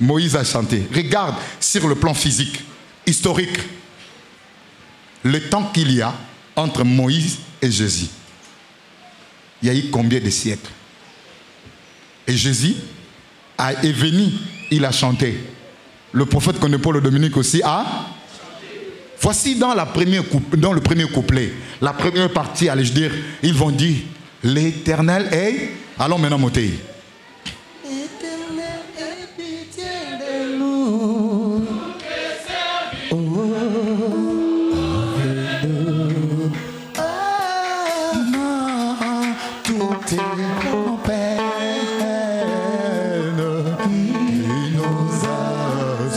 Moïse a chanté. Regarde sur le plan physique, historique, le temps qu'il y a entre Moïse et Jésus. Il y a eu combien de siècles? Et Jésus est venu, il a chanté. Le prophète Paul Dominique aussi a Voici dans, la première dans le premier couplet, la première partie, allez-je dire, ils vont dire L'Éternel est. Allons maintenant monter.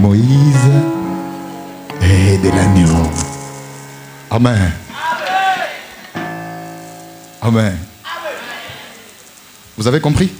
Moïse et de l'agneau. Amen. Amen. Vous avez compris?